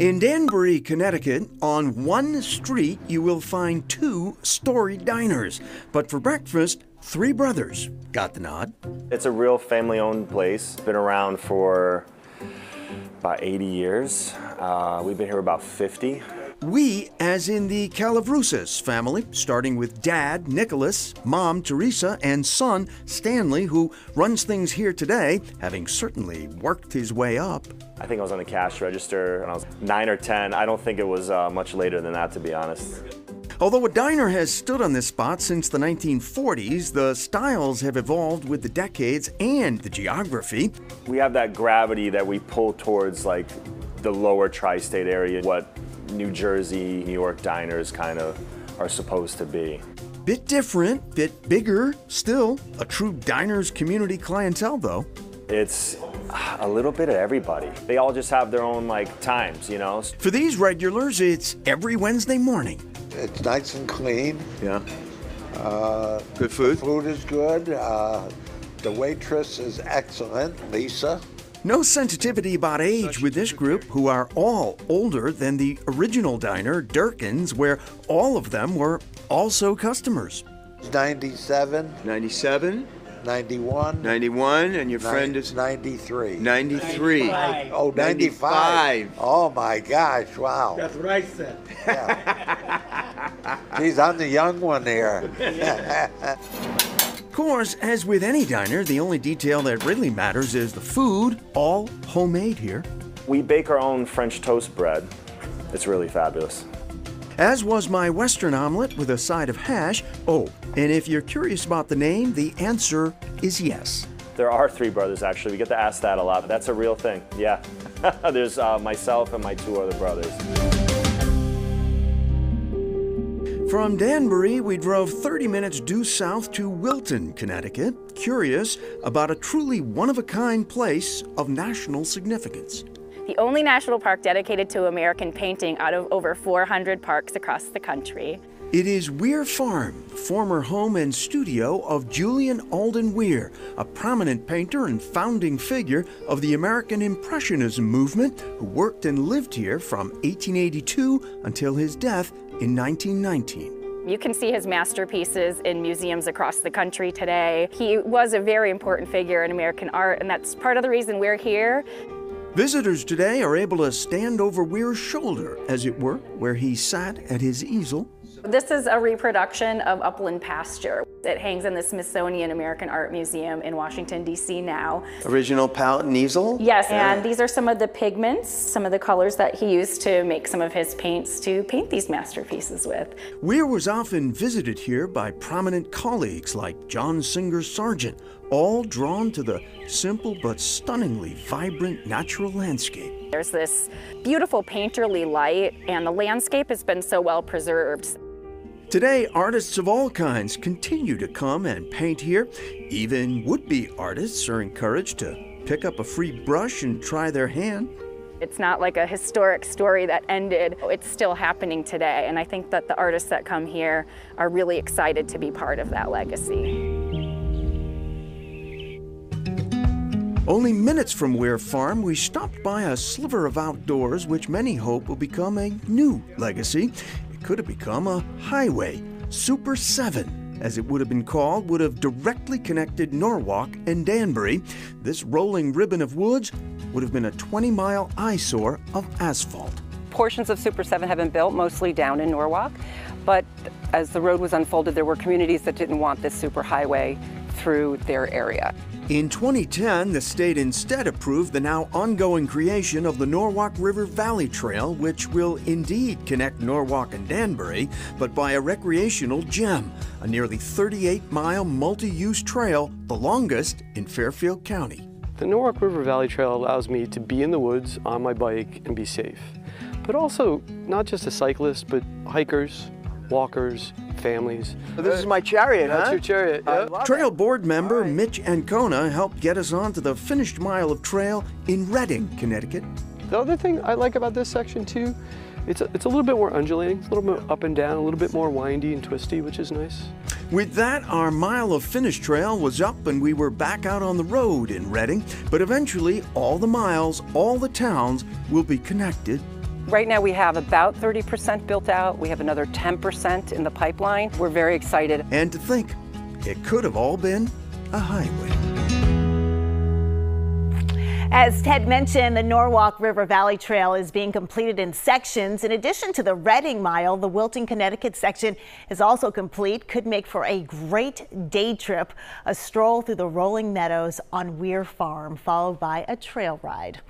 In Danbury, Connecticut, on one street, you will find two story diners. But for breakfast, three brothers got the nod. It's a real family owned place. Been around for about 80 years. Uh, we've been here about 50. We, as in the Calavrusas family, starting with dad, Nicholas, mom, Teresa, and son, Stanley, who runs things here today, having certainly worked his way up. I think I was on the cash register when I was nine or 10. I don't think it was uh, much later than that, to be honest. Although a diner has stood on this spot since the 1940s, the styles have evolved with the decades and the geography. We have that gravity that we pull towards like the lower tri-state area, what New Jersey, New York diners kind of are supposed to be. Bit different, bit bigger, still a true diners community clientele though. It's a little bit of everybody. They all just have their own like times, you know. For these regulars, it's every Wednesday morning. It's nice and clean. Yeah. Uh, Good food. food is good. Uh, the waitress is excellent, Lisa. No sensitivity about age with this group, who are all older than the original diner, Durkin's, where all of them were also customers. 97, 97, 91, 91, and your friend is 93. 93. Oh, 95. 95. Oh my gosh, wow. That's what I said. Geez, I'm the young one here. Of course, as with any diner, the only detail that really matters is the food, all homemade here. We bake our own French toast bread. It's really fabulous. As was my Western omelet with a side of hash. Oh, and if you're curious about the name, the answer is yes. There are three brothers actually. We get to ask that a lot. That's a real thing. Yeah. There's uh, myself and my two other brothers. From Danbury, we drove 30 minutes due south to Wilton, Connecticut, curious about a truly one of a kind place of national significance. the only national park dedicated to American painting out of over 400 parks across the country. It is Weir Farm, former home and studio of Julian Alden Weir, a prominent painter and founding figure of the American Impressionism movement who worked and lived here from 1882 until his death in 1919. You can see his masterpieces in museums across the country today. He was a very important figure in American art, and that's part of the reason we're here. Visitors today are able to stand over Weir's shoulder, as it were, where he sat at his easel. This is a reproduction of Upland Pasture. It hangs in the Smithsonian American Art Museum in Washington, D.C. now. Original palette and easel? Yes, and these are some of the pigments, some of the colors that he used to make some of his paints to paint these masterpieces with. Weir was often visited here by prominent colleagues like John Singer Sargent, all drawn to the simple but stunningly vibrant natural landscape. There's this beautiful painterly light, and the landscape has been so well preserved. Today, artists of all kinds continue to come and paint here. Even would be artists are encouraged to pick up a free brush and try their hand. It's not like a historic story that ended. It's still happening today, and I think that the artists that come here are really excited to be part of that legacy. Only minutes from Weir Farm, we stopped by a sliver of outdoors which many hope will become a new legacy. It could have become a highway. Super 7, as it would have been called, would have directly connected Norwalk and Danbury. This rolling ribbon of woods would have been a 20 mile eyesore of asphalt. Portions of Super 7 have been built, mostly down in Norwalk, but as the road was unfolded, there were communities that didn't want this superhighway through their area. In 2010, the state instead approved the now ongoing creation of the Norwalk River Valley Trail, which will indeed connect Norwalk and Danbury, but by a recreational gem, a nearly 38 mile multi use trail, the longest in Fairfield County. The Norwalk River Valley Trail allows me to be in the woods on my bike and be safe. But also, not just a cyclist, but hikers, walkers, families. This is my chariot, That's huh? your chariot. Yep. love it. Trail board member Mitch Ancona helped get us onto the finished mile of trail in Redding, Connecticut. The other thing I like about this section too, it's a, it's a little bit more undulating, a little bit up and down, a little bit more windy and twisty, which is nice. With that, our mile of finish trail was up and we were back out on the road in Redding. But eventually, all the miles, all the towns will be connected Right now we have about 30% built out. We have another 10% in the pipeline. We're very excited. And to think, it could have all been a highway. As Ted mentioned, the Norwalk River Valley Trail is being completed in sections. In addition to the Redding Mile, the Wilton, Connecticut section is also complete. Could make for a great day trip, a stroll through the rolling meadows on Weir Farm, followed by a trail ride.